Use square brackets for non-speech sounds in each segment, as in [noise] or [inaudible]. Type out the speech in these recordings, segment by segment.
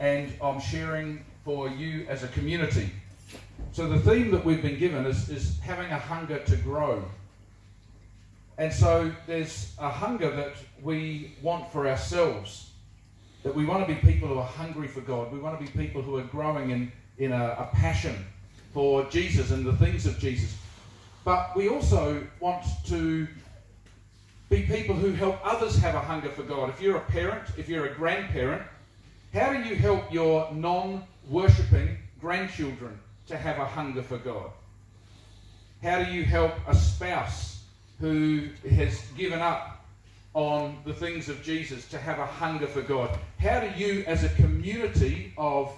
and I'm sharing for you as a community. So the theme that we've been given is, is having a hunger to grow. And so there's a hunger that we want for ourselves, that we want to be people who are hungry for God. We want to be people who are growing in, in a, a passion for Jesus and the things of Jesus. But we also want to be people who help others have a hunger for God. If you're a parent, if you're a grandparent, how do you help your non worshipping grandchildren to have a hunger for God? How do you help a spouse who has given up on the things of Jesus to have a hunger for God? How do you, as a community of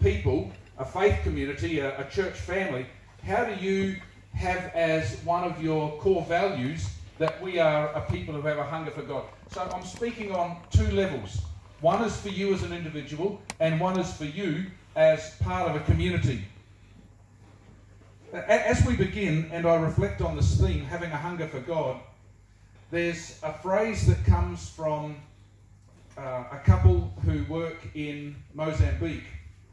people, a faith community, a, a church family, how do you have as one of your core values that we are a people who have a hunger for God? So I'm speaking on two levels. One is for you as an individual, and one is for you as part of a community. As we begin, and I reflect on this theme, having a hunger for God, there's a phrase that comes from uh, a couple who work in Mozambique,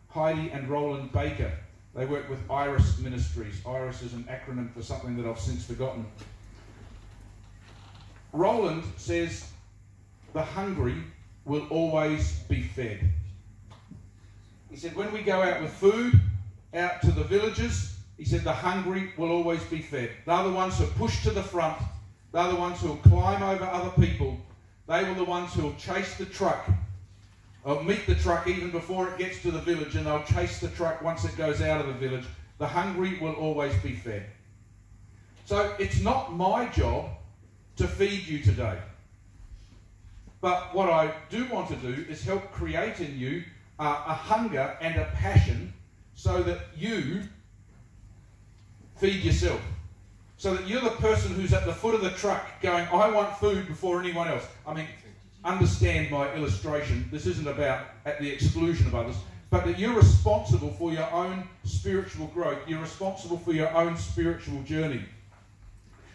Heidi and Rolland Baker. They work with Iris Ministries. Iris is an acronym for something that I've since forgotten. Rolland says, The hungry will always be fed. He said, When we go out with food, out to the villages, he said, The hungry will always be fed. They're the ones who push to the front, they're the ones who will climb over other people, they were the ones who will chase the truck I'll meet the truck even before it gets to the village, and they'll chase the truck once it goes out of the village. The hungry will always be fed. So it's not my job to feed you today. But what I do want to do is help create in you a hunger and a passion so that you feed yourself. So that you're the person who's at the foot of the truck going, I want food before anyone else. I mean, understand my illustration. This isn't about at the exclusion of others, but that you're responsible for your own spiritual growth. You're responsible for your own spiritual journey.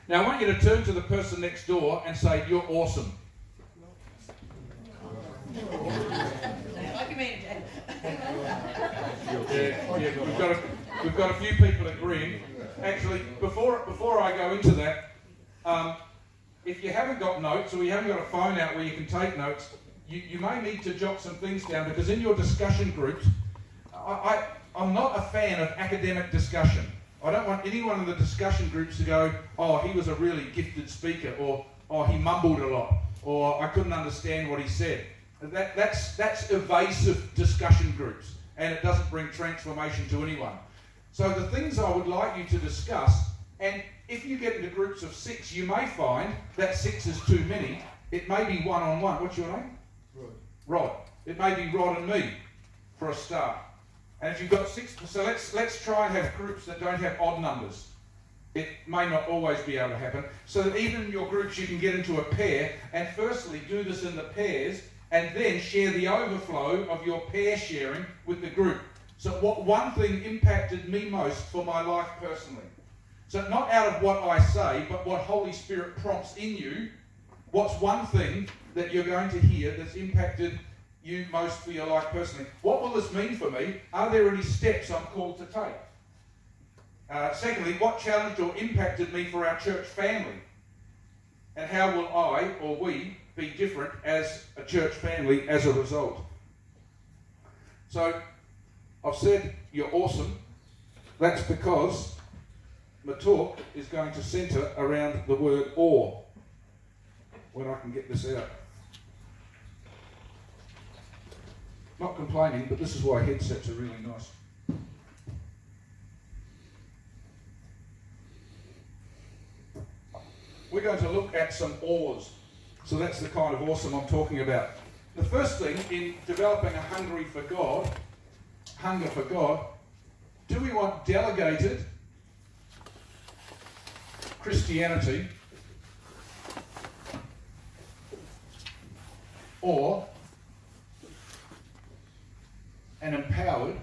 Now, I want you to turn to the person next door and say, You're awesome. Yeah, yeah, we've got a, we've got a few people agreeing. Actually, before before I go into that, um, if you haven't got notes or you haven't got a phone out where you can take notes, you, you may need to jot some things down because in your discussion groups, I, I, am not a fan of academic discussion. I don't want anyone in the discussion groups to go, oh, he was a really gifted speaker, or oh, he mumbled a lot, or I couldn't understand what he said. That, that's, that's evasive discussion groups, and it doesn't bring transformation to anyone. So the things I would like you to discuss, and if you get into groups of six, you may find that six is too many. It may be one on one. What's your name? Rod. Rod. It may be Rod and me for a start. And if you've got six, so let's let's try and have groups that don't have odd numbers. It may not always be able to happen. So that even in your groups you can get into a pair and firstly do this in the pairs and then share the overflow of your pair sharing with the group. So what one thing impacted me most for my life personally so, not out of what I say, but what Holy Spirit prompts in you. What's one thing that you're going to hear that's impacted you most for your life personally? What will this mean for me? Are there any steps I'm called to take? Uh, secondly, what challenged or impacted me for our church family? And how will I or we be different as a church family as a result? So, I've said you're awesome. That's because my talk is going to centre around the word or. When I can get this out. Not complaining, but this is why headsets are really nice. We're going to look at some ors. So that's the kind of awesome I'm talking about. The first thing in developing a hungry for God, hunger for God, do we want delegated Christianity or an empowered,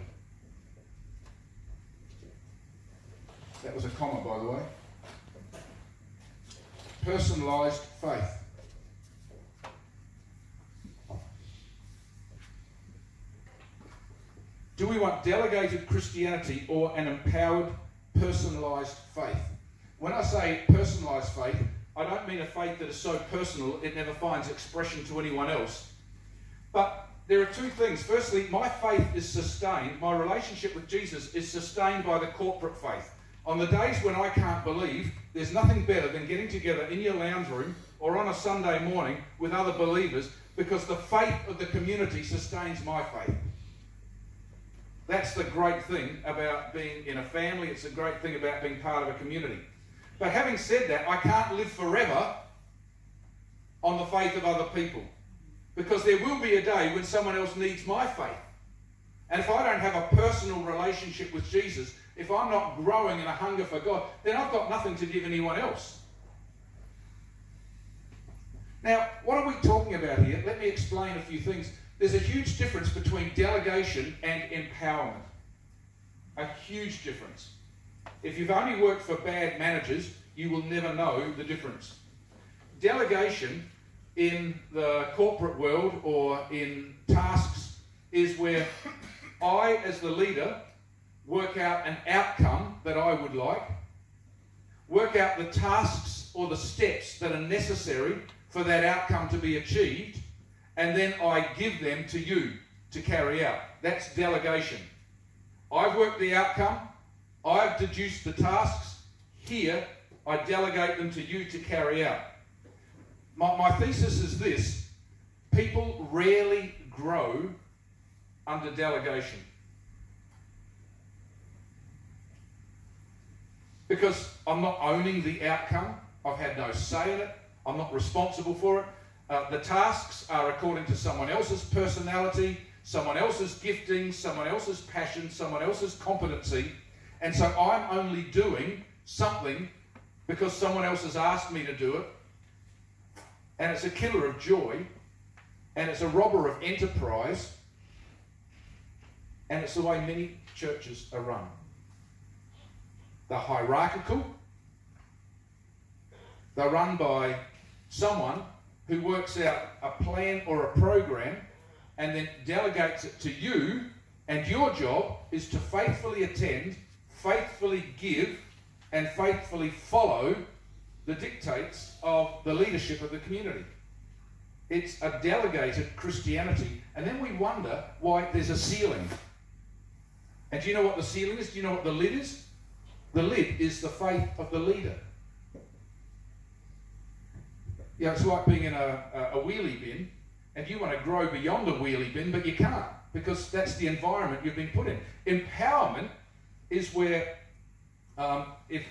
that was a comma by the way, personalised faith. Do we want delegated Christianity or an empowered, personalized faith? When I say personalized faith, I don't mean a faith that is so personal it never finds expression to anyone else. But there are two things. Firstly, my faith is sustained, my relationship with Jesus is sustained by the corporate faith. On the days when I can't believe, there's nothing better than getting together in your lounge room or on a Sunday morning with other believers because the faith of the community sustains my faith. That's the great thing about being in a family. It's a great thing about being part of a community. But having said that, I can't live forever on the faith of other people because there will be a day when someone else needs my faith. And if I don't have a personal relationship with Jesus, if I'm not growing in a hunger for God, then I've got nothing to give anyone else. Now, what are we talking about here? Let me explain a few things. There's a huge difference between delegation and empowerment. A huge difference. If you've only worked for bad managers, you will never know the difference. Delegation in the corporate world or in tasks is where I, as the leader, work out an outcome that I would like, work out the tasks or the steps that are necessary for that outcome to be achieved, and then I give them to you to carry out. That's delegation. I've worked the outcome, I've deduced the tasks, here I delegate them to you to carry out. My, my thesis is this people rarely grow under delegation. Because I'm not owning the outcome, I've had no say in it, I'm not responsible for it. Uh, the tasks are according to someone else's personality, someone else's gifting, someone else's passion, someone else's competency. And so I'm only doing something because someone else has asked me to do it. And it's a killer of joy. And it's a robber of enterprise. And it's the way many churches are run. They're hierarchical. They're run by someone who works out a plan or a program and then delegates it to you, and your job is to faithfully attend, faithfully give, and faithfully follow the dictates of the leadership of the community. It's a delegated Christianity, and then we wonder why there's a ceiling. And do you know what the ceiling is? Do you know what the lid is? The lid is the faith of the leader. You know, it's like being in a, a, wheelie bin and you want to grow beyond the wheelie bin, but you can't because that's the environment you've been put in. Empowerment is where, um, if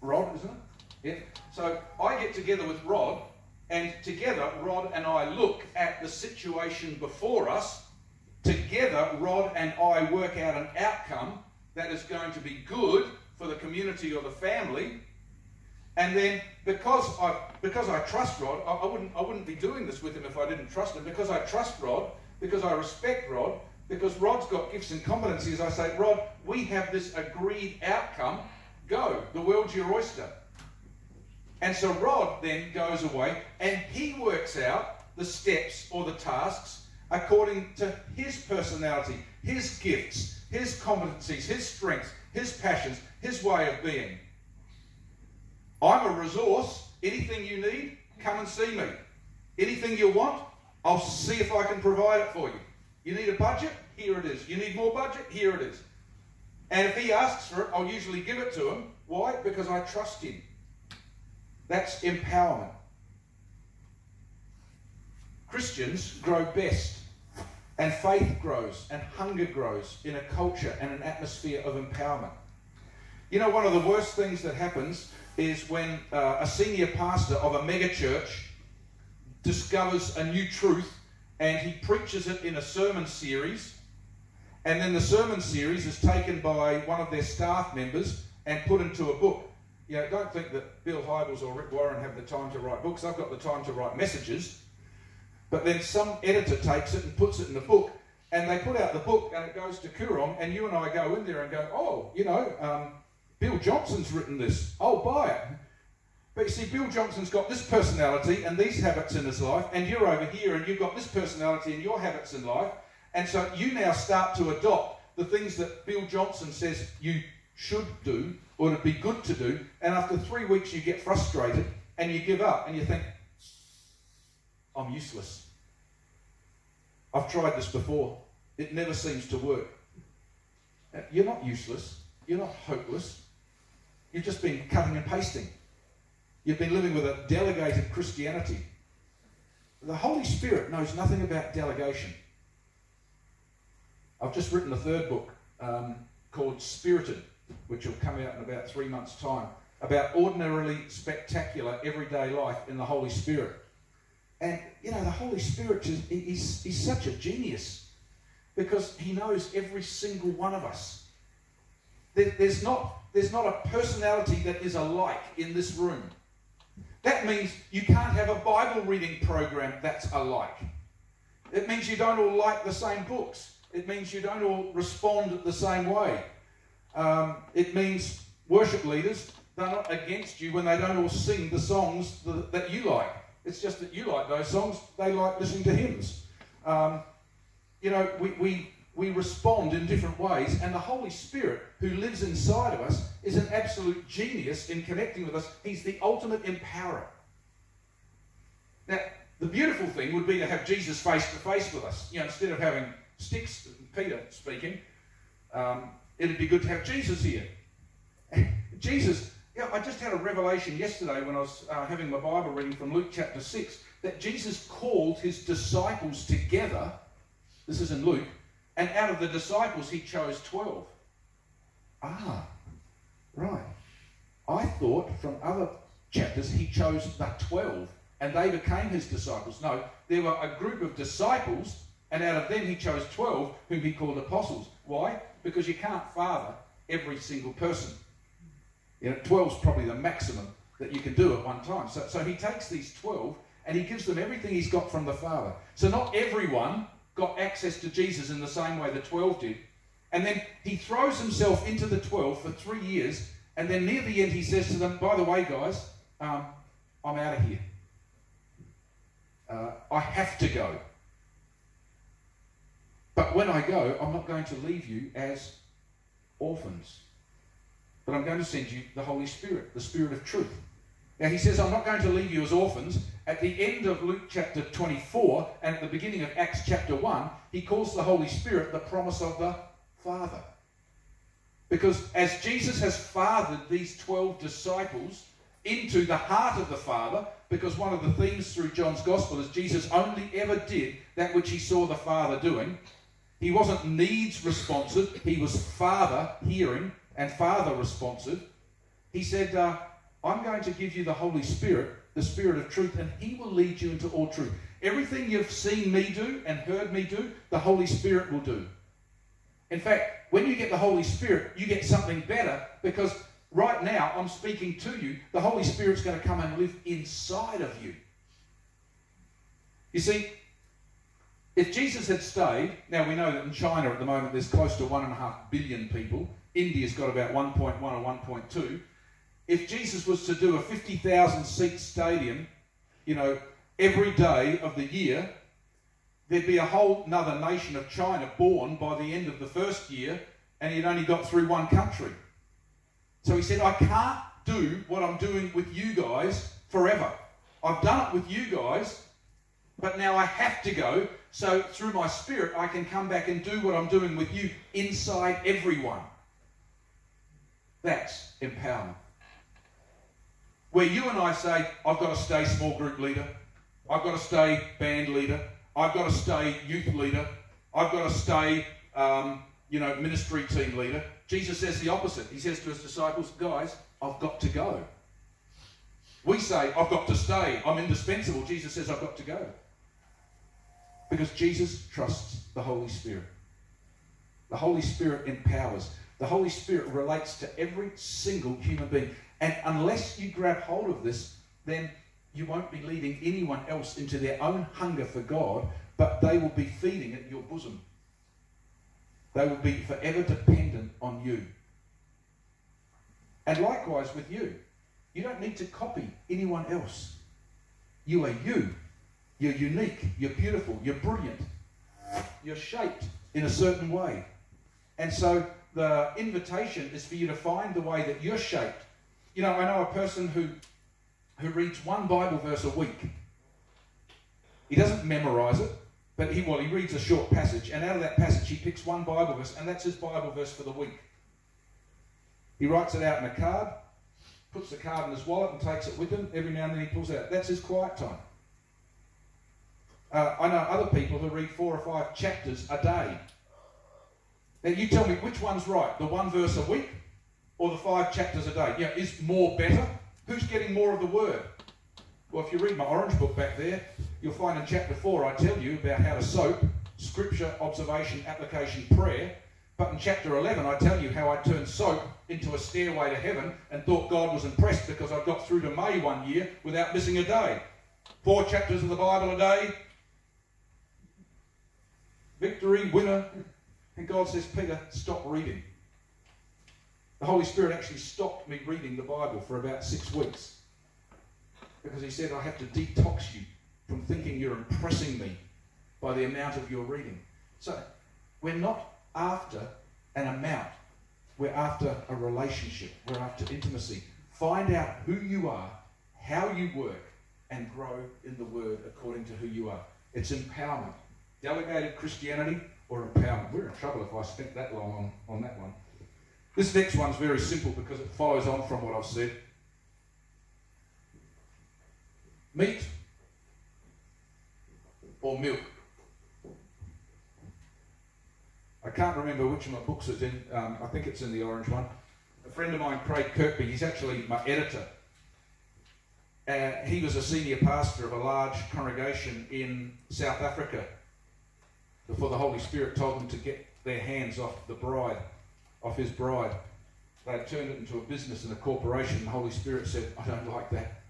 Rod, isn't it? Yeah. So I get together with Rod, and together Rod and I look at the situation before us. Together, Rod and I work out an outcome that is going to be good for the community or the family and then because I because I trust Rod, I, I, wouldn't I wouldn't be doing this with him if I didn't trust him. Because I trust Rod, because I respect Rod, because Rod's got gifts and competencies, I say, Rod, we have this agreed outcome. Go. The world's your oyster. And so Rod then goes away and he works out the steps or the tasks according to his personality, his gifts, his competencies, his strengths, his passions, his way of being. I'm a resource. Anything you need, come and see me. Anything you want, I'll see if I can provide it for you. You need a budget? Here it is. You need more budget? Here it is. And if he asks for it, I'll usually give it to him. Why? Because I trust him. That's empowerment. Christians grow best, and faith grows, and hunger grows in a culture and an atmosphere of empowerment. You know, one of the worst things that happens is when uh, a senior pastor of a megachurch discovers a new truth and he preaches it in a sermon series. And then the sermon series is taken by one of their staff members and put into a book. You know, don't think that Bill Hybels or Rick Warren have the time to write books. I've got the time to write messages. But then some editor takes it and puts it in the book, and they put out the book, and it goes to Koorong, and you and I go in there and go, oh, you know, um, Bill Johnson's written this. I'll buy it. But you see, Bill Johnson's got this personality and these habits in his life, and you're over here and you've got this personality and your habits in life. And so you now start to adopt the things that Bill Johnson says you should do or it'd be good to do, and after three weeks you get frustrated and you give up and you think, I'm useless. I've tried this before. It never seems to work. Uh, you're not useless. You're not hopeless. You've just been cutting and pasting. You've been living with a delegated Christianity. The Holy Spirit knows nothing about delegation. I've just written a third book um, called Spirited, which will come out in about three months' time, about ordinarily spectacular everyday life in the Holy Spirit. And, you know, the Holy Spirit is he's, he's such a genius because he knows every single one of us. There, there's, not, there's not a personality that is alike in this room. That means you can't have a Bible reading program that's alike. It means you don't all like the same books. It means you don't all respond the same way. Um, it means worship leaders, they're not against you when they don't all sing the songs that, that you like. It's just that you like those songs, they like listening to hymns. Um, you know, we, we, we respond in different ways, and the Holy Spirit, who lives inside of us, is an absolute genius in connecting with us. He's the ultimate empowerer. Now, the beautiful thing would be to have Jesus face to face with us. You know, instead of having sticks, Peter speaking, um, it'd be good to have Jesus here. [laughs] Jesus yeah, I just had a revelation yesterday when I was uh, having my Bible reading from Luke chapter 6 that Jesus called his disciples together. This is in Luke. And out of the disciples, he chose 12. Ah, right. I thought from other chapters he chose the 12 and they became his disciples. No, there were a group of disciples, and out of them he chose 12 whom he called apostles. Why? Because you can't father every single person. You know, 12 is probably the maximum that you can do at one time. So, so he takes these 12 and he gives them everything he's got from the Father. So not everyone got access to Jesus in the same way the 12 did. And then he throws himself into the 12 for three years. And then near the end, he says to them, By the way, guys, um, I'm out of here. Uh, I have to go. But when I go, I'm not going to leave you as orphans. But I'm going to send you the Holy Spirit, the Spirit of truth. Now he says, I'm not going to leave you as orphans. At the end of Luke chapter 24 and at the beginning of Acts chapter 1, he calls the Holy Spirit the promise of the Father. Because as Jesus has fathered these 12 disciples into the heart of the Father, because one of the themes through John's Gospel is Jesus only ever did that which he saw the Father doing. He wasn't needs responsive, he was Father hearing and Father responsive, he said, uh, I'm going to give you the Holy Spirit, the Spirit of truth, and he will lead you into all truth. Everything you've seen me do and heard me do, the Holy Spirit will do. In fact, when you get the Holy Spirit, you get something better because right now I'm speaking to you. The Holy Spirit's going to come and live inside of you. You see, if Jesus had stayed, now we know that in China at the moment there's close to one and a half billion people. India's got about 1.1 or 1.2. If Jesus was to do a 50,000 seat stadium, you know, every day of the year, there'd be a whole another nation of China born by the end of the first year, and he'd only got through one country. So he said, I can't do what I'm doing with you guys forever. I've done it with you guys, but now I have to go. So through my spirit, I can come back and do what I'm doing with you inside everyone. That's empowerment. Where you and I say, I've got to stay small group leader, I've got to stay band leader, I've got to stay youth leader, I've got to stay, um, you know, ministry team leader. Jesus says the opposite. He says to his disciples, guys, I've got to go. We say, I've got to stay. I'm indispensable. Jesus says, I've got to go. Because Jesus trusts the Holy Spirit. The Holy Spirit empowers. The Holy Spirit relates to every single human being. And unless you grab hold of this, then you won't be leading anyone else into their own hunger for God, but they will be feeding at your bosom. They will be forever dependent on you. And likewise with you. You don't need to copy anyone else. You are you. You're unique. You're beautiful. You're brilliant. You're shaped in a certain way. And so the invitation is for you to find the way that you're shaped. You know, I know a person who who reads one Bible verse a week. He doesn't memorize it, but he well, he reads a short passage, and out of that passage he picks one Bible verse, and that's his Bible verse for the week. He writes it out in a card, puts the card in his wallet and takes it with him. Every now and then he pulls it out. That's his quiet time. Uh, I know other people who read four or five chapters a day. Now you tell me which one's right, the one verse a week or the five chapters a day? Yeah, is more better? Who's getting more of the word? Well, if you read my orange book back there, you'll find in chapter 4 I tell you about how to soap, scripture, observation, application, prayer. But in chapter 11 I tell you how I turned soap into a stairway to heaven and thought God was impressed because I got through to May one year without missing a day. Four chapters of the Bible a day. Victory, winner. And God says, Peter, stop reading. The Holy Spirit actually stopped me reading the Bible for about six weeks because He said, I have to detox you from thinking you're impressing me by the amount of your reading. So, we're not after an amount, we're after a relationship, we're after intimacy. Find out who you are, how you work, and grow in the Word according to who you are. It's empowerment. Delegated Christianity or empowerment. We're in trouble if I spent that long on, on that one. This next one's very simple because it follows on from what I've said. Meat or milk? I can't remember which of my books it's in. Um, I think it's in the orange one. A friend of mine, Craig Kirkby, he's actually my editor. Uh, he was a senior pastor of a large congregation in South Africa before the Holy Spirit told them to get their hands off the bride, his bride. They turned it into a business and a corporation. The Holy Spirit said, I don't like that.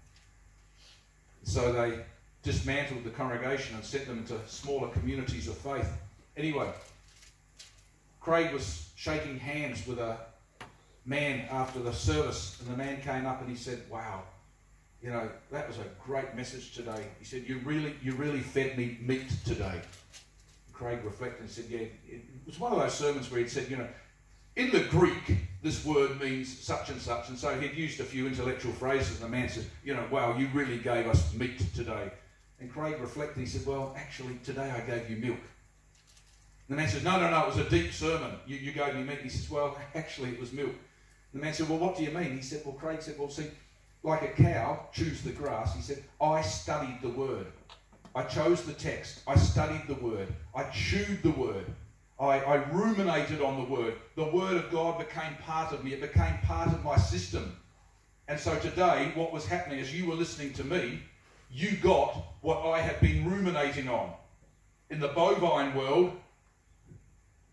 So they dismantled the congregation and sent them into smaller communities of faith. Anyway, Craig was shaking hands with a man after the service, and the man came up and he said, Wow, you know, that was a great message today. He said, You really, you really fed me meat today. Craig reflected and said, Yeah, it was one of those sermons where he'd said, You know, in the Greek, this word means such and such. And so he'd used a few intellectual phrases, and the man said, You know, wow, you really gave us meat today. And Craig reflected, he said, Well, actually, today I gave you milk. And the man says, No, no, no, it was a deep sermon. You, you gave me meat. He says, Well, actually, it was milk. The man said, Well, what do you mean? He said, Well, Craig said, Well, see, like a cow chews the grass, he said, I studied the word. I chose the text. I studied the word. I chewed the word. I, I, ruminated on the word. The word of God became part of me. It became part of my system. And so today, what was happening as you were listening to me, you got what I had been ruminating on. In the bovine world,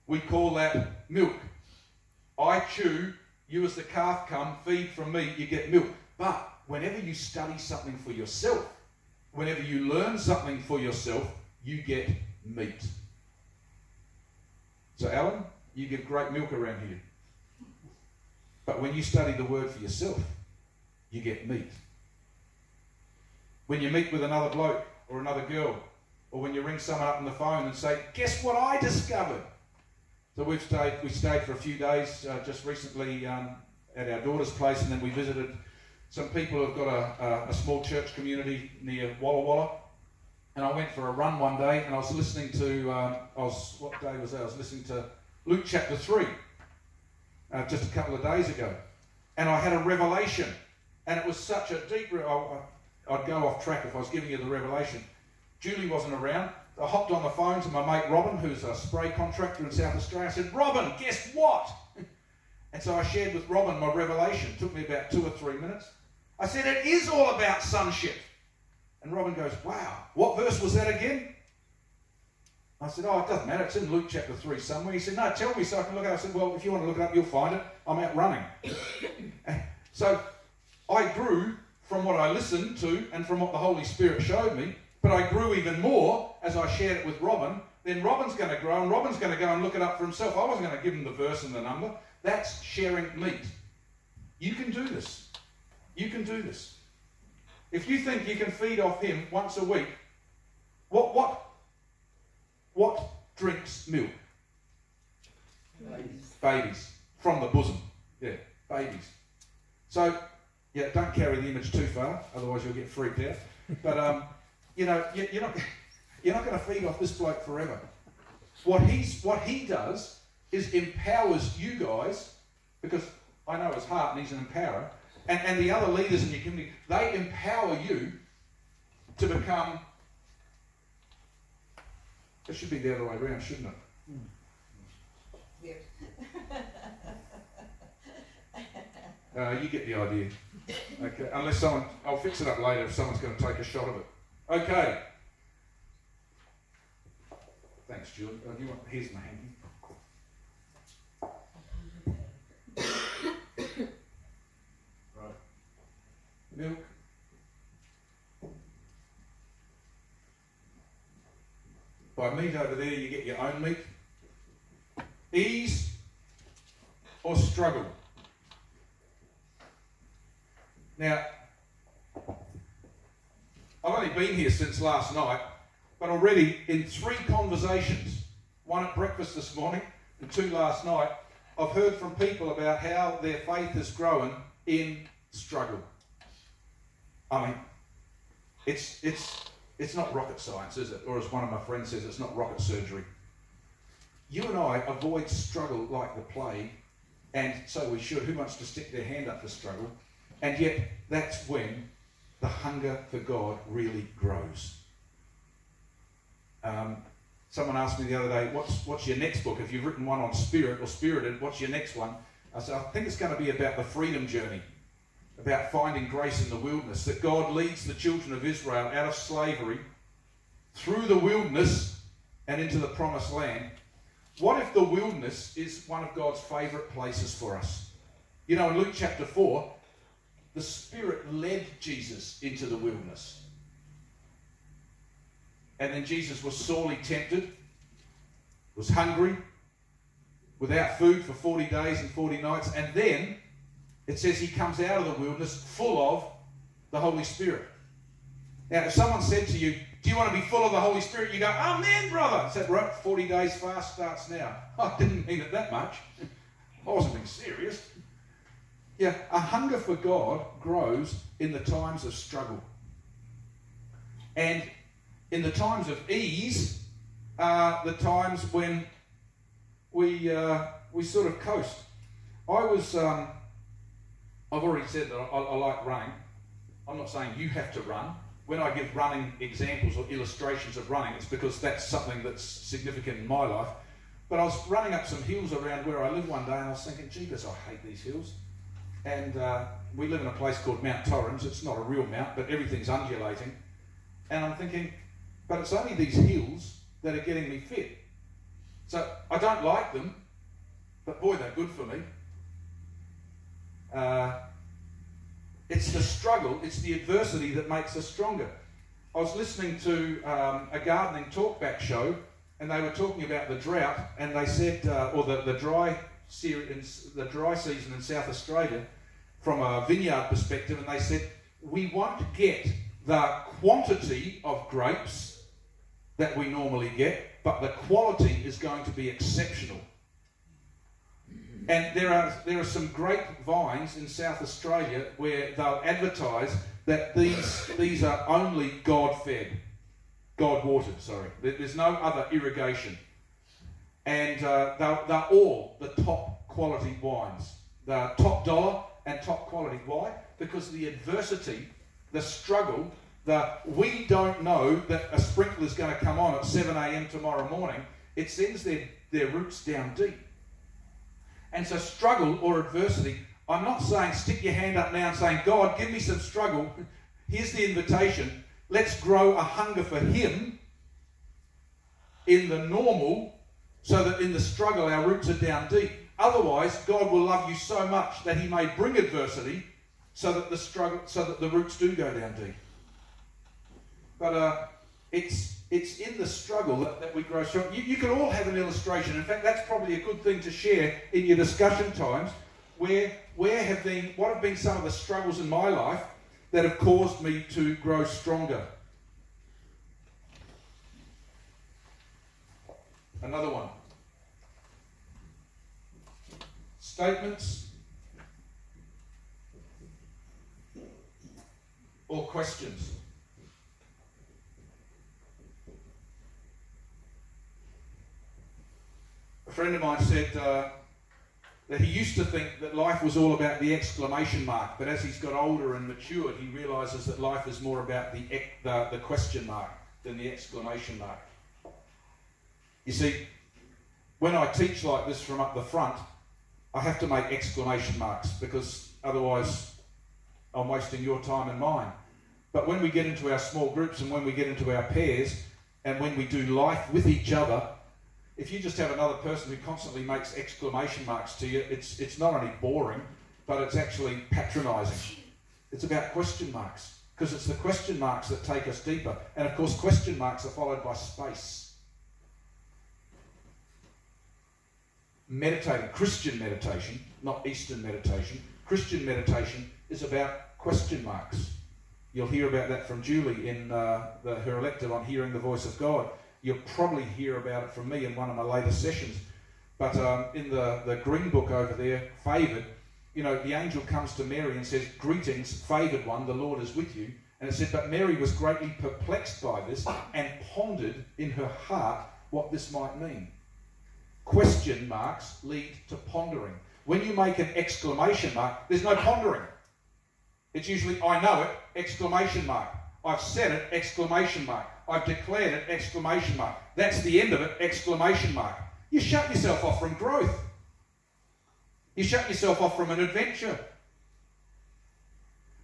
we call that milk. I chew, you as the calf come, feed from me, you get milk. But whenever you study something for yourself, whenever you learn something for yourself, you get meat. So, Alan, you get great milk around here. But when you study the word for yourself, you get meat. When you meet with another bloke or another girl, or when you ring someone up on the phone and say, Guess what I discovered? So we've stayed, we stayed for a few days uh, just recently um, at our daughter's place, and then we visited some people who've got a, a, a, small church community near Walla Walla. And I went for a run one day and I was listening to, um, I was, what day was that? I was listening to Luke chapter 3 uh, just a couple of days ago. And I had a revelation. And it was such a deep, re- I'd go off track if I was giving you the revelation. Julie wasn't around. I hopped on the phone to my mate Robin, who's a spray contractor in South Australia. I said, Robin, guess what? [laughs] and so I shared with Robin my revelation. It took me about two or three minutes. I said, It is all about sonship. And Robin goes, Wow, what verse was that again? I said, Oh, it doesn't matter. It's in Luke chapter 3 somewhere. He said, No, tell me so I can look it up. I said, Well, if you want to look it up, you'll find it. I'm out running. [coughs] so I grew from what I listened to and from what the Holy Spirit showed me, but I grew even more as I shared it with Robin. Then Robin's going to grow and Robin's going to go and look it up for himself. I wasn't going to give him the verse and the number. That's sharing meat. You can do this. You can do this. If you think you can feed off him once a week, what what what drinks milk? Ladies. babies from the bosom. Yeah, babies. So, yeah, don't carry the image too far, otherwise you'll get freaked out. But um, you know, you're not you're not going to feed off this bloke forever. What he's what he does is empowers you guys because I know his heart and he's an empowerer, and, and the other leaders in your community, they empower you to become. It should be the other way around, shouldn't it? Yes. Uh, you get the idea. Okay, unless someone, I'll fix it up later if someone's going to take a shot of it. Okay. Thanks, Julie. Oh, you want, here's my hanky. Milk. By meat over there, you get your own meat. Ease or struggle. Now, I've only been here since last night, but already in three conversations, one at breakfast this morning and two last night, I've heard from people about how their faith has grown in struggle. I mean, it's, it's, it's not rocket science, is it? Or as one of my friends says, it's not rocket surgery. You and I avoid struggle like the plague, and so we should. Who wants to stick their hand up for struggle? And yet, that's when the hunger for God really grows. Um, someone asked me the other day, what's, what's your next book? If you've written one on spirit or spirited, what's your next one? I said, I think it's going to be about the freedom journey, about finding grace in the wilderness, that God leads the children of Israel out of slavery through the wilderness and into the promised land. What if the wilderness is one of God's favourite places for us? You know, in Luke chapter 4, the Spirit led Jesus into the wilderness. And then Jesus was sorely tempted, was hungry, without food for 40 days and 40 nights. And then it says he comes out of the wilderness full of the Holy Spirit. Now, if someone said to you, Do you want to be full of the Holy Spirit? You go, Amen, brother. I said, Right, 40 days fast starts now. [laughs] I didn't mean it that much. I wasn't being serious. Yeah, a hunger for God grows in the times of struggle. And in the times of ease are the times when we, uh, we sort of coast. I was, um, I've already said that I, I like running. I'm not saying you have to run. When I give running examples or illustrations of running, it's because that's something that's significant in my life. But I was running up some hills around where I live one day and I was thinking, jeepers, I hate these hills. And uh, we live in a place called Mount Torrens. It's not a real mount, but everything's undulating. And I'm thinking, but it's only these hills that are getting me fit. So I don't like them, but boy, they're good for me. Uh, it's the struggle, it's the adversity that makes us stronger. I was listening to um, a gardening talkback show, and they were talking about the drought, and they said, uh, or the, the dry the dry season in South Australia, from a vineyard perspective, and they said, we won't get the quantity of grapes that we normally get, but the quality is going to be exceptional. And there are there are some grapevines in South Australia where they'll advertise that these these are only God fed, God watered. Sorry, there's no other irrigation, and uh, they're, they're all the top quality wines. They're top dollar and top quality. Why? Because the adversity, the struggle, the we don't know that a sprinkler is going to come on at 7 a.m. tomorrow morning, it sends their, their roots down deep. And so, struggle or adversity, I'm not saying stick your hand up now and saying, God, give me some struggle. [laughs] Here's the invitation. Let's grow a hunger for Him in the normal so that in the struggle our roots are down deep. Otherwise, God will love you so much that He may bring adversity so that the struggle, so that the roots do go down deep. But uh, it's it's in the struggle that, that we grow strong. You, you can all have an illustration. In fact, that's probably a good thing to share in your discussion times. Where where have been what have been some of the struggles in my life that have caused me to grow stronger? Another one. statements, or questions? A friend of mine said uh, that he used to think that life was all about the exclamation mark, but as he's got older and matured, he realizes that life is more about the, the, the question mark than the exclamation mark. You see, when I teach like this from up the front, I have to make exclamation marks because otherwise I'm wasting your time and mine. But when we get into our small groups and when we get into our pairs and when we do life with each other, if you just have another person who constantly makes exclamation marks to you, it's, it's not only boring, but it's actually patronizing. It's about question marks because it's the question marks that take us deeper. And of course, question marks are followed by space. Meditating, Christian meditation, not Eastern meditation, Christian meditation is about question marks. You'll hear about that from Julie in uh, the, her elective on hearing the voice of God. You'll probably hear about it from me in one of my later sessions. But um, in the, the green book over there, favoured, you know, the angel comes to Mary and says, Greetings, favoured one, the Lord is with you. And it said, But Mary was greatly perplexed by this and pondered in her heart what this might mean. Question marks lead to pondering. When you make an exclamation mark, there's no pondering. It's usually, I know it, exclamation mark. I've said it, exclamation mark. I've declared it, exclamation mark. That's the end of it, exclamation mark. You shut yourself off from growth. You shut yourself off from an adventure.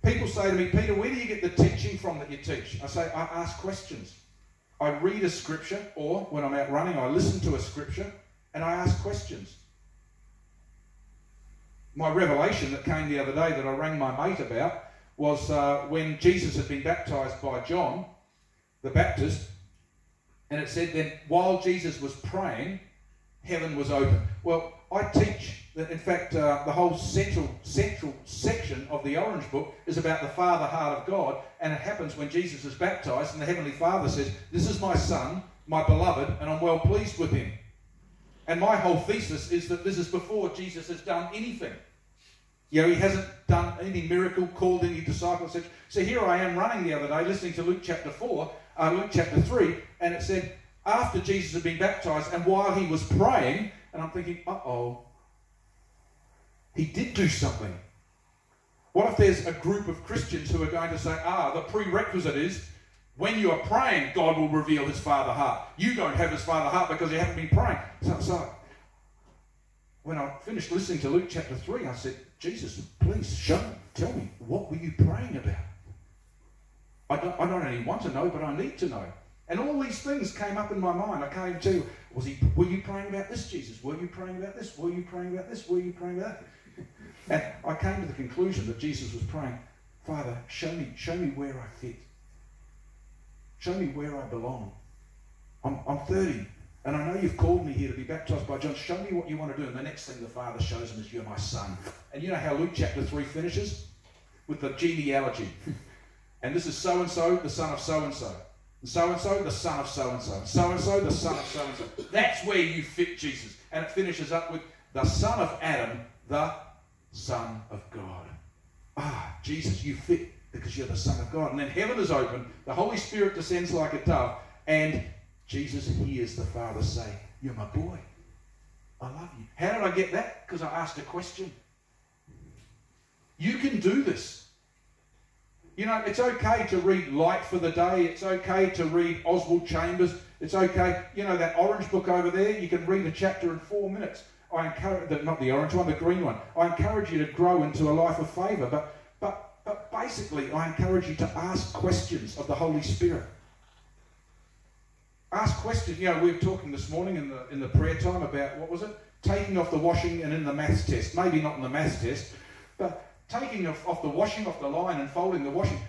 People say to me, Peter, where do you get the teaching from that you teach? I say, I ask questions. I read a scripture, or when I'm out running, I listen to a scripture and I ask questions. My revelation that came the other day that I rang my mate about was uh, when Jesus had been baptized by John the Baptist, and it said then while Jesus was praying, heaven was open. Well, I teach that in fact uh, the whole central central section of the Orange Book is about the Father heart of God, and it happens when Jesus is baptized, and the Heavenly Father says, "This is my Son, my beloved, and I'm well pleased with him." And my whole thesis is that this is before Jesus has done anything. You know, he hasn't done any miracle, called any disciples. So here I am running the other day, listening to Luke chapter 4, uh, Luke chapter 3, and it said, after Jesus had been baptized and while he was praying, and I'm thinking, uh oh, he did do something. What if there's a group of Christians who are going to say, ah, the prerequisite is when you are praying, God will reveal his father heart. You don't have his father heart because you haven't been praying. So, so when I finished listening to Luke chapter 3, I said, Jesus, please show me, tell me, what were you praying about? I don't, I don't only want to know, but I need to know. And all these things came up in my mind. I tell you, was he, were you praying about this, Jesus? Were you praying about this? Were you praying about this? Were you praying about that? [laughs] and I came to the conclusion that Jesus was praying, Father, show me, show me where I fit. Show me where I belong. I'm, I'm 30. And I know you've called me here to be baptized by John. Show me what you want to do. And the next thing the Father shows him is, You're my son. And you know how Luke chapter 3 finishes? With the genealogy. And this is so and so, the son of so and so. So and so, the son of so and so. So and so, the son of so and so. That's where you fit Jesus. And it finishes up with the son of Adam, the son of God. Ah, Jesus, you fit because you're the son of God. And then heaven is open, the Holy Spirit descends like a dove, and Jesus hears the Father say, You're my boy. I love you. How did I get that? Because I asked a question. You can do this. You know, it's okay to read Light for the Day. It's okay to read Oswald Chambers. It's okay. You know, that orange book over there, you can read a chapter in four minutes. I encourage, the, not the orange one, the green one. I encourage you to grow into a life of favour. But, but, but basically, I encourage you to ask questions of the Holy Spirit. Ask questions. You know, we were talking this morning in the in the prayer time about what was it? Taking off the washing and in the maths test. Maybe not in the maths test, but taking off, the washing off the line and folding the washing.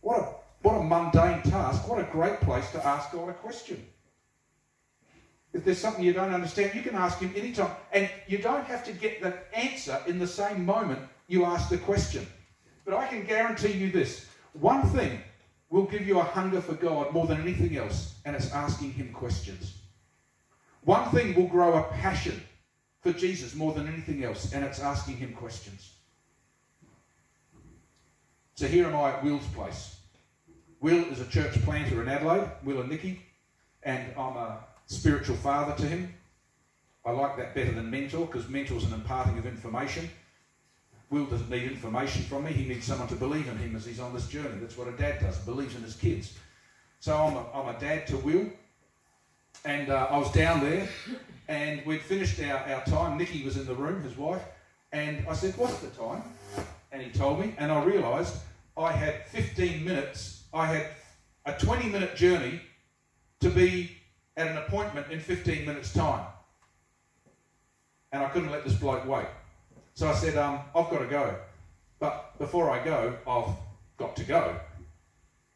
What a what a mundane task. What a great place to ask God a question. If there's something you don't understand, you can ask Him anytime. And you don't have to get the answer in the same moment you ask the question. But I can guarantee you this one thing will give you a hunger for God more than anything else, and it's asking Him questions. One thing will grow a passion for Jesus more than anything else, and it's asking him questions. So here am I at Will's place. Will is a church planter in Adelaide, Will and Nikki, and I'm a spiritual father to him. I like that better than mentor because mentor is an imparting of information. Will doesn't need information from me. He needs someone to believe in him as he's on this journey. That's what a dad does, believes in his kids. So I'm a, I'm a dad to Will. And uh, I was down there and we'd finished our, our time. Nikki was in the room, his wife. And I said, What's the time? And he told me. And I realised I had 15 minutes. I had a 20 minute journey to be at an appointment in 15 minutes' time and I couldn't let this bloke wait. So I said, um, I've got to go. But before I go, I've got to go.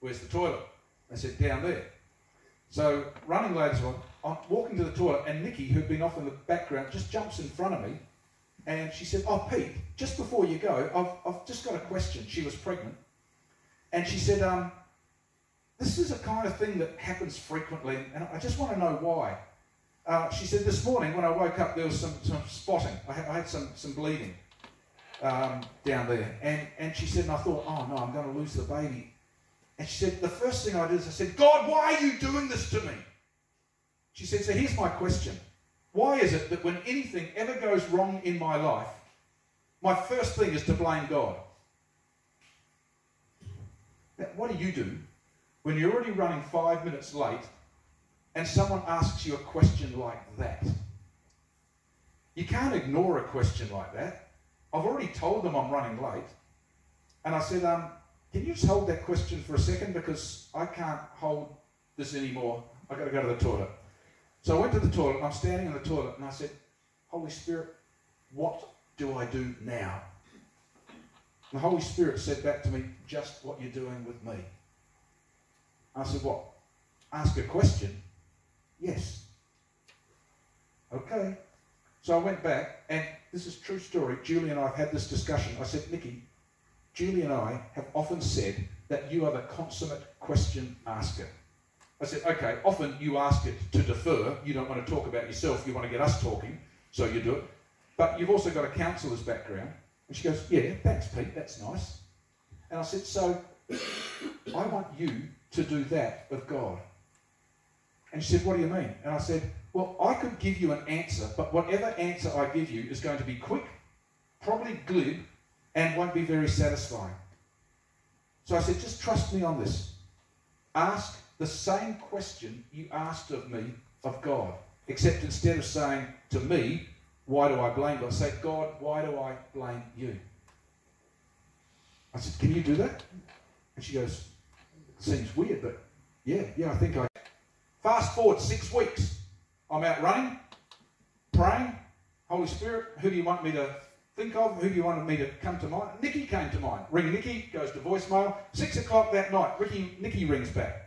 Where's the toilet? I said, down there. So running well, I'm walking to the toilet, and Nikki, who'd been off in the background, just jumps in front of me. And she said, Oh, Pete, just before you go, I've, I've just got a question. She was pregnant. And she said, um, This is a kind of thing that happens frequently, and I just want to know why. Uh, she said, This morning when I woke up, there was some, some spotting. I had, I had some, some bleeding um, down there. And, and she said, and I thought, Oh no, I'm going to lose the baby. And she said, The first thing I did is I said, God, why are you doing this to me? She said, So here's my question. Why is it that when anything ever goes wrong in my life, my first thing is to blame God? Now, what do you do when you're already running five minutes late and someone asks you a question like that. You can't ignore a question like that. I've already told them I'm running late. And I said, um, can you just hold that question for a second? Because I can't hold this anymore. I've got to go to the toilet. So I went to the toilet, and I'm standing in the toilet, and I said, Holy Spirit, what do I do now? The Holy Spirit said back to me, just what you're doing with me. I said, what? Ask a question Yes. Okay. So I went back, and this is true story. Julie and I have had this discussion. I said, Nikki, Julie and I have often said that you are the consummate question asker. I said, okay, often you ask it to defer. You don't want to talk about yourself. You want to get us talking, so you do it. But you've also got a counsellor's background. And she goes, yeah, thanks, Pete. That's nice. And I said, so I want you to do that of God. And she said, What do you mean? And I said, Well, I could give you an answer, but whatever answer I give you is going to be quick, probably glib, and won't be very satisfying. So I said, Just trust me on this. Ask the same question you asked of me of God, except instead of saying to me, Why do I blame God? Say, God, why do I blame you? I said, Can you do that? And she goes, Seems weird, but yeah, yeah, I think I Fast forward six weeks. I'm out running, praying. Holy Spirit, who do you want me to think of? Who do you want me to come to mind? Nikki came to mind. Ring Nikki, goes to voicemail. Six o'clock that night, Ricky, Nikki rings back.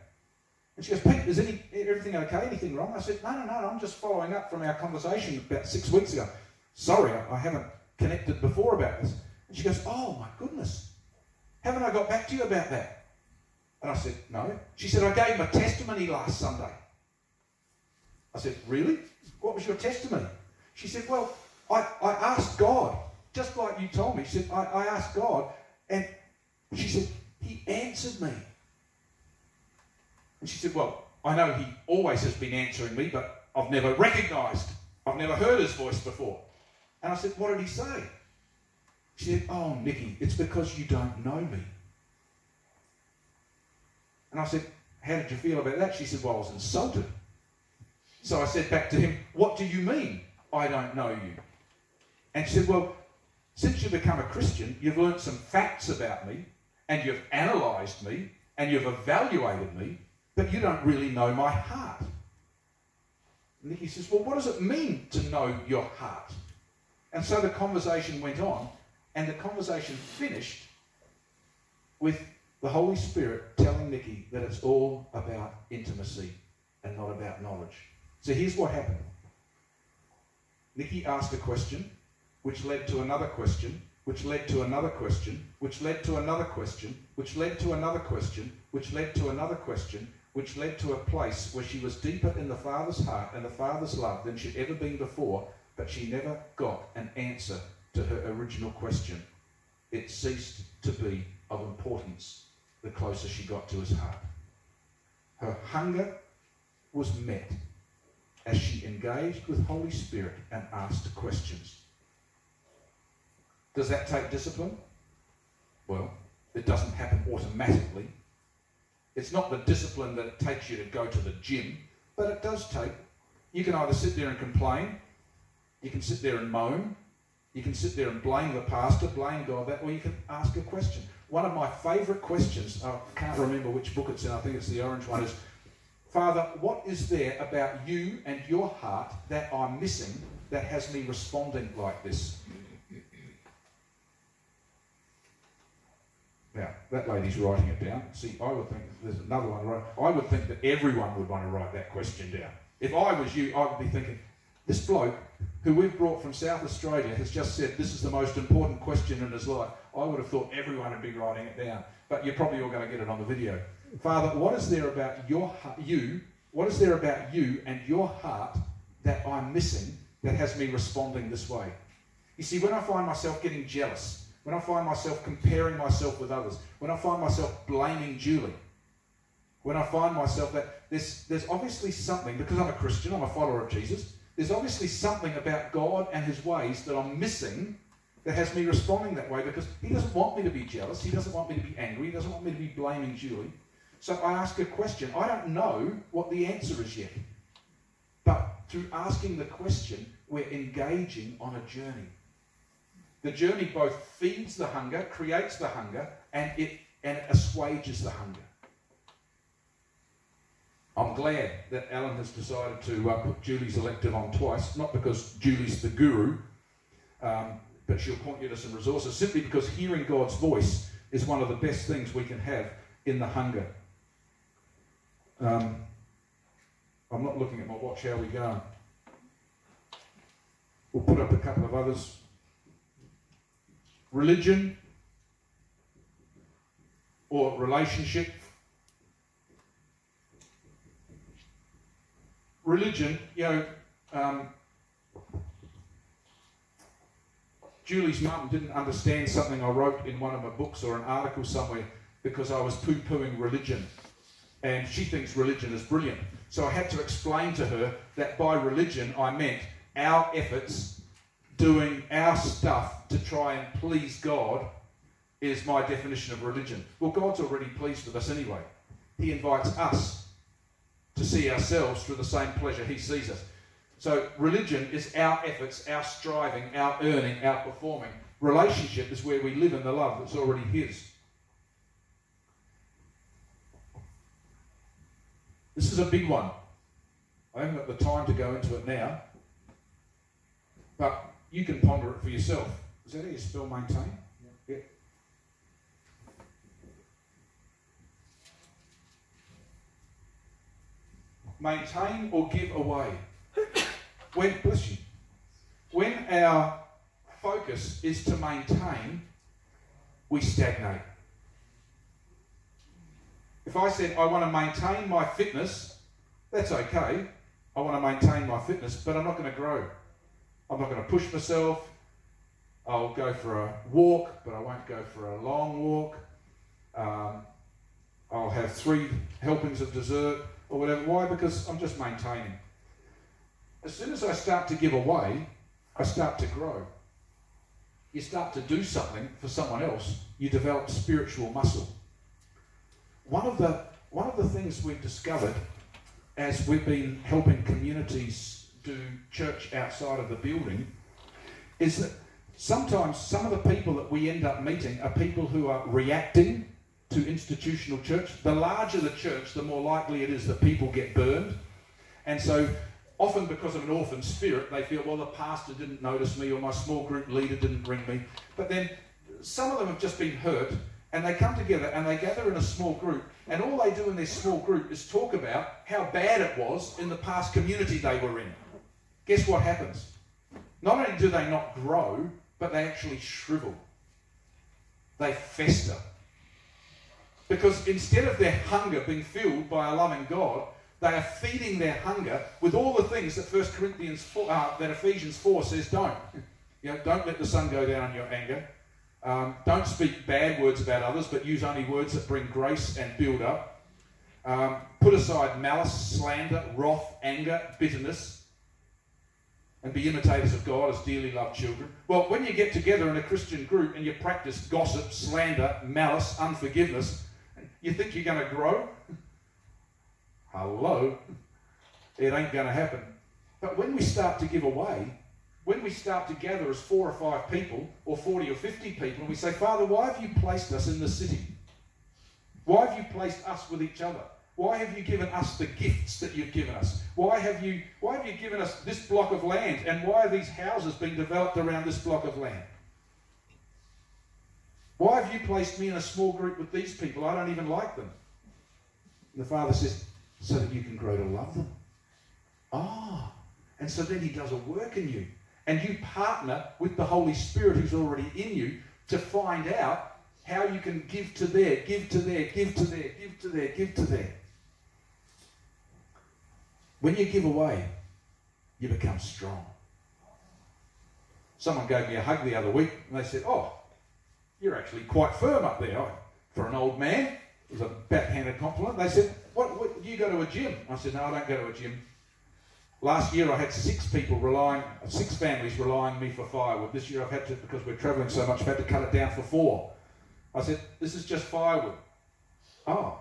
And she goes, Pete, is any, everything okay? Anything wrong? I said, no, no, no, I'm just following up from our conversation about six weeks ago. Sorry, I, haven't connected before about this. And she goes, oh my goodness. Haven't I got back to you about that? And I said, no. She said, I gave my testimony last Sunday. I said, Really? What was your testimony? She said, Well, I, I asked God, just like you told me. She said, I, I asked God, and she said, He answered me. And she said, Well, I know He always has been answering me, but I've never recognized, I've never heard His voice before. And I said, What did He say? She said, Oh, Nikki, it's because you don't know me. And I said, How did you feel about that? She said, Well, I was insulted. So I said back to him, What do you mean I don't know you? And she said, Well, since you've become a Christian, you've learnt some facts about me, and you've analysed me, and you've evaluated me, but you don't really know my heart. And Nikki says, Well, what does it mean to know your heart? And so the conversation went on, and the conversation finished with the Holy Spirit telling Nikki that it's all about intimacy and not about knowledge. So here's what happened. Nikki asked a question, which led to another question, which led to another question, which led to another question, which led to another question, which led to another question, which led to a place where she was deeper in the Father's heart and the Father's love than she'd ever been before but she never got an answer to her original question. It ceased to be of importance the closer she got to his heart. Her hunger was met as she engaged with Holy Spirit and asked questions. Does that take discipline? Well, it doesn't happen automatically. It's not the discipline that it takes you to go to the gym, but it does take. You can either sit there and complain, you can sit there and moan, you can sit there and blame the pastor, blame God, that, or you can ask a question. One of my favourite questions, I can't remember which book it's in, I think it's the orange one, is Father, what is there about you and your heart that I'm missing that has me responding like this? Now, that lady's writing it down. See, I would think there's another one right. I would think that everyone would want to write that question down. If I was you, I would be thinking, this bloke who we've brought from South Australia has just said this is the most important question in his life. I would have thought everyone would be writing it down. But you're probably all going to get it on the video. Father, what is there about your you? What is there about you and your heart that I'm missing that has me responding this way? You see, when I find myself getting jealous, when I find myself comparing myself with others, when I find myself blaming Julie, when I find myself that there's, there's obviously something, because I'm a Christian, I'm a follower of Jesus, there's obviously something about God and his ways that I'm missing that has me responding that way because he doesn't want me to be jealous, he doesn't want me to be angry, he doesn't want me to be blaming Julie. So I ask a question. I don't know what the answer is yet. But through asking the question, we're engaging on a journey. The journey both feeds the hunger, creates the hunger, and it, and it assuages the hunger. I'm glad that Alan has decided to uh, put Julie's elective on twice, not because Julie's the guru, um, but she'll point you to some resources, simply because hearing God's voice is one of the best things we can have in the hunger. Um, I'm not looking at my watch. How are we going? We'll put up a couple of others. Religion or relationship. Religion, you know, um, Julie's mum didn't understand something I wrote in one of my books or an article somewhere because I was poo pooing religion and she thinks religion is brilliant. So I had to explain to her that by religion I meant our efforts doing our stuff to try and please God is my definition of religion. Well, God's already pleased with us anyway. He invites us to see ourselves through the same pleasure He sees us. So, religion is our efforts, our striving, our earning, our performing. Relationship is where we live in the love that's already His. This is a big one. I haven't got the time to go into it now, but you can ponder it for yourself. Is that how you spell maintain? Yeah. yeah. Maintain or give away. [coughs] When, bless you, when our focus is to maintain, we stagnate. If I said, I want to maintain my fitness, that's okay. I want to maintain my fitness, but I'm not going to grow. I'm not going to push myself. I'll go for a walk, but I won't go for a long walk. Um, I'll have three helpings of dessert or whatever. Why? Because I'm just maintaining. As soon as I start to give away, I start to grow. You start to do something for someone else, you develop spiritual muscle one of the one of the things we've discovered as we've been helping communities do church outside of the building is that sometimes some of the people that we end up meeting are people who are reacting to institutional church. The larger the church, the more likely it is that people get burned. And so often because of an orphan spirit, they feel, well, the pastor didn't notice me or my small group leader didn't ring me. But then some of them have just been hurt and they come together and they gather in a small group, and all they do in this small group is talk about how bad it was in the past community they were in. Guess what happens? Not only do they not grow, but they actually shrivel. They fester. Because instead of their hunger being filled by a loving God, They are feeding their hunger with all the things that First Corinthians 4, uh, that Ephesians 4 says don't. [laughs] You know, don't let the sun go down on your anger. Um, don't speak bad words about others, but use only words that bring grace and build up. Um, put aside malice, slander, wrath, anger, bitterness, and be imitators of God as dearly loved children. Well, when you get together in a Christian group and you practice gossip, slander, malice, unforgiveness, you think you're going to grow? [laughs] Hello? It ain't going to happen. But when we start to give away, when we start to gather as four or five people, or 40 or 50 people, and we say, Father, why have you placed us in the city? Why have you placed us with each other? Why have you given us the gifts that you've given us? Why have you, why have you given us this block of land? And why are these houses being developed around this block of land? Why have you placed me in a small group with these people? I don't even like them. And the Father says, so that you can grow to love them. Ah. And so then he does a work in you. And you partner with the Holy Spirit who's already in you to find out how you can give to there, give to there, give to there, give to there, give to there. When you give away, you become strong. Someone gave me a hug the other week and they said, Oh, you're actually quite firm up there. For an old man, it was a backhanded compliment. They said, what, what, do you go to a gym? I said, No, I don't go to a gym. Last year I had six people relying, six families relying on me for firewood. This year I've had to, because we're travelling so much, I've had to cut it down for four. I said, This is just firewood. Oh.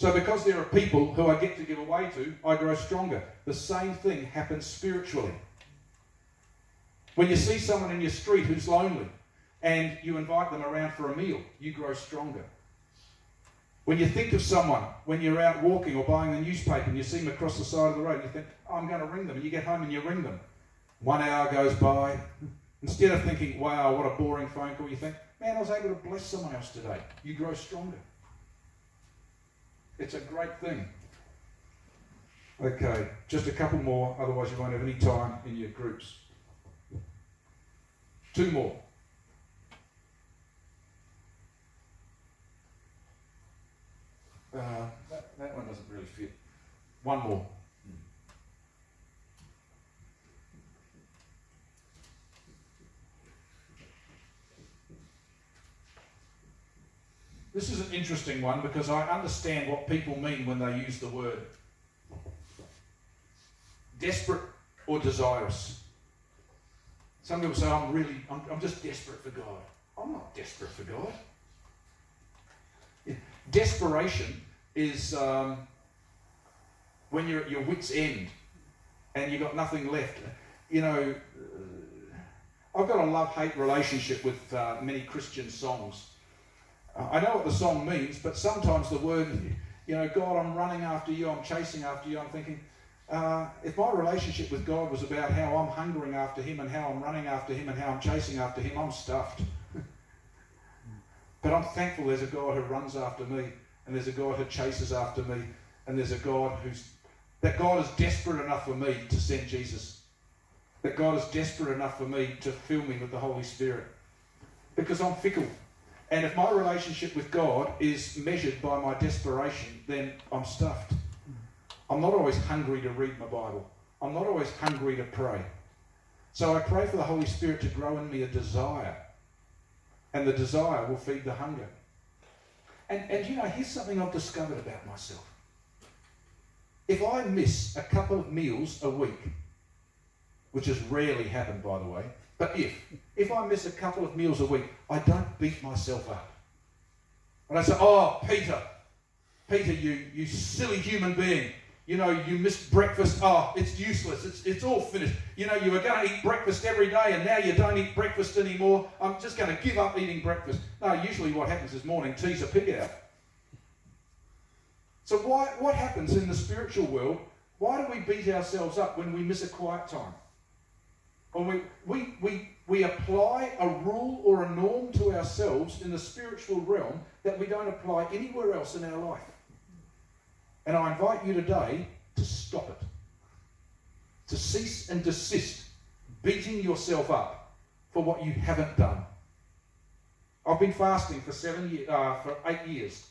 So because there are people who I get to give away to, I grow stronger. The same thing happens spiritually. When you see someone in your street who's lonely and you invite them around for a meal, you grow stronger. When you think of someone, when you're out walking or buying the newspaper and you see them across the side of the road, you think, oh, I'm going to ring them. And you get home and you ring them. One hour goes by. Instead of thinking, wow, what a boring phone call, you think, man, I was able to bless someone else today. You grow stronger. It's a great thing. Okay, just a couple more, otherwise you won't have any time in your groups. Two more. Uh, that, that one doesn't really fit. One more. This is an interesting one because I understand what people mean when they use the word desperate or desirous. Some people say, I'm really, I'm, I'm just desperate for God. I'm not desperate for God. Desperation is um, when you're at your wits' end and you've got nothing left. You know, uh, I've got a love hate relationship with uh, many Christian songs. I know what the song means, but sometimes the word, you know, God, I'm running after you, I'm chasing after you, I'm thinking, uh, if my relationship with God was about how I'm hungering after Him and how I'm running after Him and how I'm chasing after Him, I'm stuffed. But I'm thankful there's a God who runs after me, and there's a God who chases after me, and there's a God who's that God is desperate enough for me to send Jesus. That God is desperate enough for me to fill me with the Holy Spirit. Because I'm fickle. And if my relationship with God is measured by my desperation, then I'm stuffed. I'm not always hungry to read my Bible. I'm not always hungry to pray. So I pray for the Holy Spirit to grow in me a desire and the desire will feed the hunger. And, and you know, here's something I've discovered about myself. If I miss a couple of meals a week, which has rarely happened, by the way, but if, if I miss a couple of meals a week, I don't beat myself up. And I say, oh, Peter, Peter, you, you silly human being, you know, you missed breakfast. Oh, it's useless. It's, it's all finished. You know, you were going to eat breakfast every day and now you don't eat breakfast anymore. I'm just going to give up eating breakfast. No, usually what happens is morning tea's a pick out. So why, what happens in the spiritual world? Why do we beat ourselves up when we miss a quiet time? When we, we, we, we apply a rule or a norm to ourselves in the spiritual realm that we don't apply anywhere else in our life. And I invite you today to stop it. To cease and desist beating yourself up for what you haven't done. I've been fasting for seven years, uh, for eight years.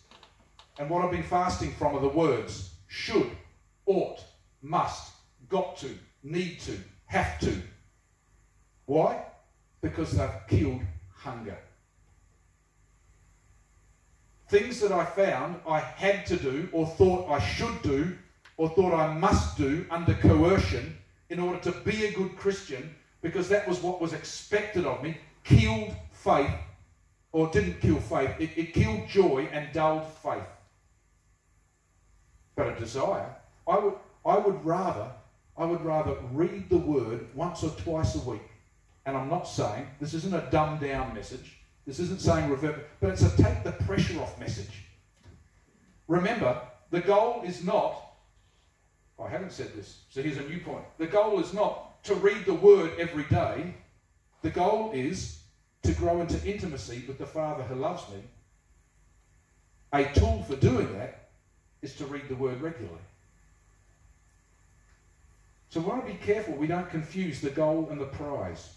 And what I've been fasting from are the words should, ought, must, got to, need to, have to. Why? Because they've killed hunger. Things that I found I had to do, or thought I should do, or thought I must do under coercion in order to be a good Christian, because that was what was expected of me, killed faith, or didn't kill faith, it, it killed joy and dulled faith. But a desire, I would, I would rather, I would rather read the word once or twice a week. And I'm not saying this isn't a dumbed down message. This isn't saying revert, but it's a take the pressure off message. Remember, the goal is not, I haven't said this, so here's a new point. The goal is not to read the word every day. The goal is to grow into intimacy with the Father who loves me. A tool for doing that is to read the word regularly. So we want to be careful we don't confuse the goal and the prize.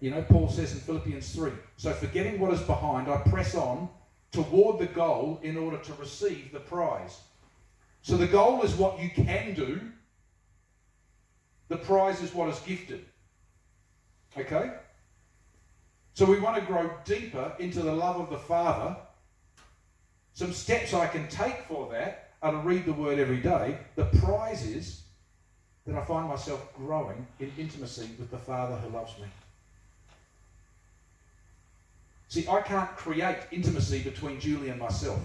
You know, Paul says in Philippians 3 So forgetting what is behind, I press on toward the goal in order to receive the prize. So the goal is what you can do, the prize is what is gifted. Okay? So we want to grow deeper into the love of the Father. Some steps I can take for that are to read the Word every day. The prize is that I find myself growing in intimacy with the Father who loves me. See, I can't create intimacy between Julie and myself.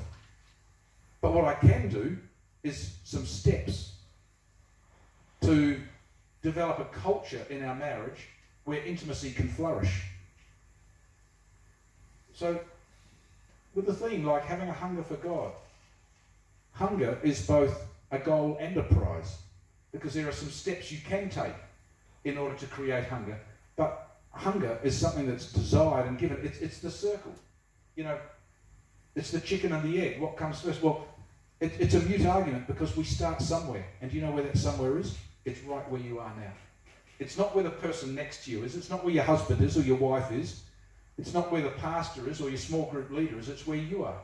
But what I can do is some steps to develop a culture in our marriage where intimacy can flourish. So, with the theme like having a hunger for God, hunger is both a goal and a prize because there are some steps you can take in order to create hunger. But hunger is something that's desired and given. It's, it's the circle. You know, it's the chicken and the egg. What comes first? Well, it, it's a mute argument because we start somewhere. And do you know where that somewhere is? It's right where you are now. It's not where the person next to you is. It's not where your husband is or your wife is. It's not where the pastor is or your small group leader is. It's where you are.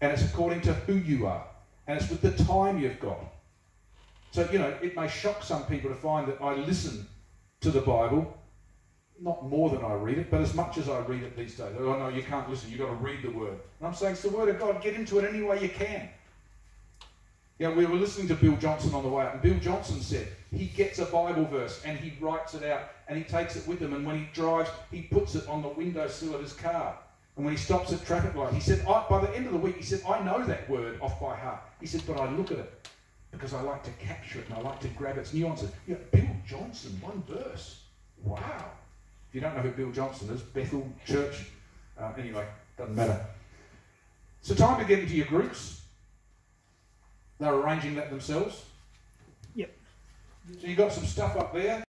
And it's according to who you are. And it's with the time you've got. So, you know, it may shock some people to find that I listen to the Bible not more than I read it, but as much as I read it these days. Oh no, you can't listen. You've got to read the Word. And I'm saying it's the Word of God. Get into it any way you can. You know, we were listening to Bill Johnson on the way out, and Bill Johnson said he gets a Bible verse and he writes it out and he takes it with him, and when he drives, he puts it on the windowsill of his car. And when he stops at traffic light, he said, by the end of the week, he said, I know that word off by heart. He said, but I look at it because I like to capture it and I like to grab its nuances. Know, Bill Johnson, one verse. Wow. If you don't know who Bill Johnson is, Bethel Church. Uh, anyway, doesn't matter. So time to get into your groups. They're arranging that themselves. Yep. So you've got some stuff up there.